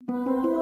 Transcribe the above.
Música